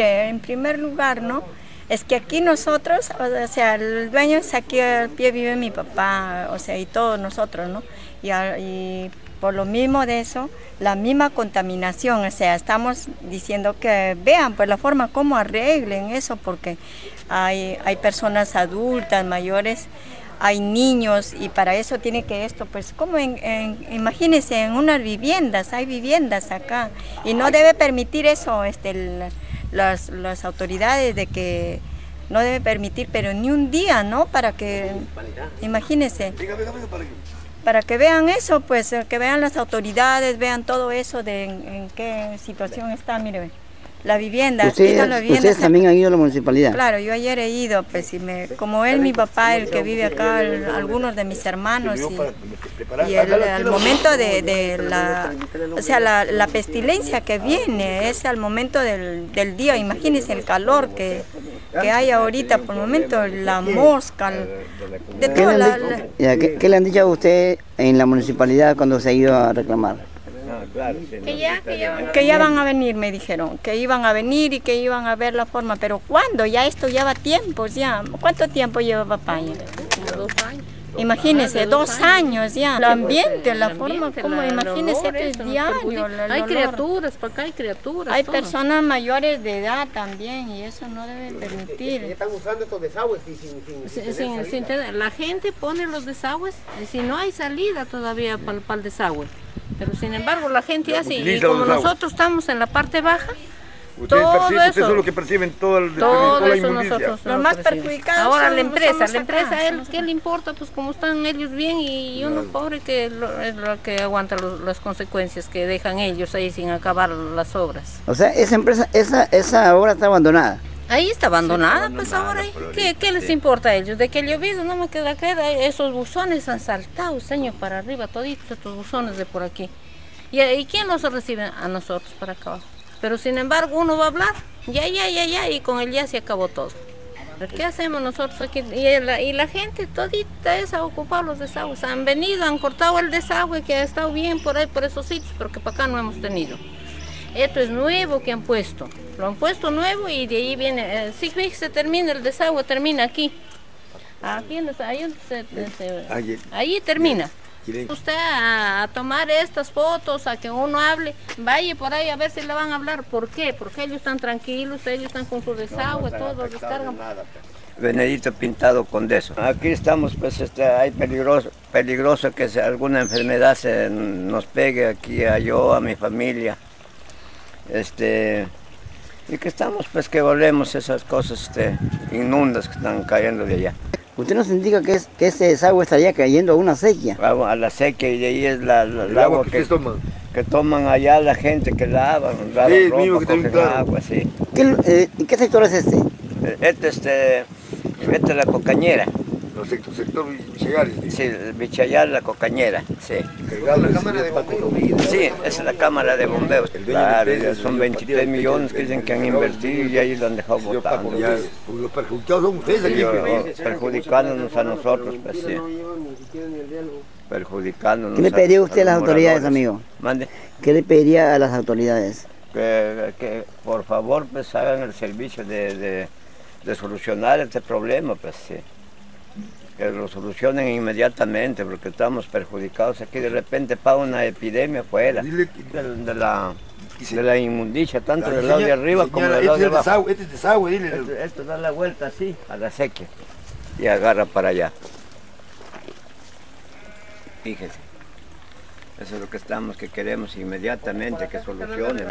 mire, en primer lugar, ¿no? Es que aquí nosotros, o sea, el dueño es aquí al pie vive mi papá, o sea, y todos nosotros, ¿no? Y, y por lo mismo de eso, la misma contaminación, o sea, estamos diciendo que vean pues la forma como arreglen eso, porque hay, hay personas adultas, mayores, hay niños y para eso tiene que esto, pues como en, imagínense en unas viviendas, hay viviendas acá y no debe permitir eso este, las, las autoridades de que no debe permitir, pero ni un día, ¿no? Para que, imagínense para que vean eso, pues eh, que vean las autoridades, vean todo eso de en, qué situación está, mire, la vivienda. ¿Ustedes, también han ido a la municipalidad? Claro, yo ayer he ido, pues, y me, como él, mi papá, el que vive acá, algunos de mis hermanos, y, el, momento de, la, o sea, la, pestilencia que viene, es al momento del, del día, imagínense el calor que, que hay ahorita, por el momento, la mosca, de. ¿Qué, ¿Qué, le han dicho a usted en la municipalidad cuando se ha ido a reclamar? Que ya, van a venir, me dijeron, que iban a venir y que iban a ver la forma, pero ¿cuándo? Ya esto lleva tiempo, ya. ¿Cuánto tiempo lleva papá Dos años. Imagínese, dos años ya. El ambiente, la forma como, imagínese, es diario. hay criaturas, para acá hay criaturas. Hay personas mayores de edad también y eso no debe permitir. Están usando estos desagües sin, sin, La gente pone los desagües y si no hay salida todavía para, para el desagüe. Pero sin embargo la gente hace, y como nosotros estamos en la parte baja, todo eso, eso es lo que perciben todo el todo eso nosotros los más perjudicados ahora la empresa la empresa él, qué le importa pues como están ellos bien y uno pobre que es lo que aguanta las consecuencias que dejan ellos ahí sin acabar las obras. O sea esa empresa esa esa obra está abandonada Ahí está abandonada, pues ahora, ¿qué, ¿qué, les importa a ellos? De que el llovido no me queda queda, esos buzones han saltado, señor, para arriba, toditos estos buzones de por aquí. ¿Y, ¿Y quién los recibe? A nosotros, para acá abajo. Pero sin embargo uno va a hablar, ya, ya, ya, ya, y con el ya se acabó todo. ¿Qué hacemos nosotros aquí? Y la, y la gente todita es a ocupar los desagües. Han venido, han cortado el desagüe que ha estado bien por ahí, por esos sitios, pero que para acá no hemos tenido. Esto es nuevo que han puesto. Lo han puesto nuevo y de ahí viene. Eh, sí, se termina el desagüe, termina aquí. Aquí, ahí, se, ahí termina. Usted a, tomar estas fotos, a que uno hable, vaya por ahí a ver si le van a hablar. ¿Por qué? Porque ellos están tranquilos, ellos están con su desagüe, todo descargan. Benedito pintado con eso. Aquí estamos, pues este, hay peligroso, peligroso que alguna enfermedad se nos pegue aquí a yo, a mi familia. Este, y que estamos, pues que volvemos esas cosas este, inundas que están cayendo de allá. ¿Usted nos indica que, es, que ese desagüe estaría cayendo a una sequía? A, la sequía y de ahí es la, el agua que, que, toman. allá la gente que lava, lava sí, ropa, que agua, sí. ¿Qué, eh, ¿Qué sector es este? Este, este, este es la cocañera sector, sector Vichayal. Sí, Vichayal, la cocañera, sí. La cámara de bombeos. Sí, esa es la cámara de bombeos. Claro, son 23 millones que dicen que han invertido y ahí lo han dejado votando. Los perjudicados son ustedes aquí. perjudicándonos a nosotros, pues sí. Perjudicándonos. ¿Qué le pediría usted a las autoridades, amigo? Mande. ¿Qué le pediría a las autoridades? Que, que por favor pues hagan el servicio de, de, de solucionar este problema, pues sí que lo solucionen inmediatamente porque estamos perjudicados aquí. De repente para una epidemia fuera de, la de la inmundicia tanto del lado de arriba como del lado de este abajo. este es desagüe, dile. Esto, esto, da la vuelta así a la sequía y agarra para allá. Fíjese eso es lo que estamos que queremos inmediatamente que solucionen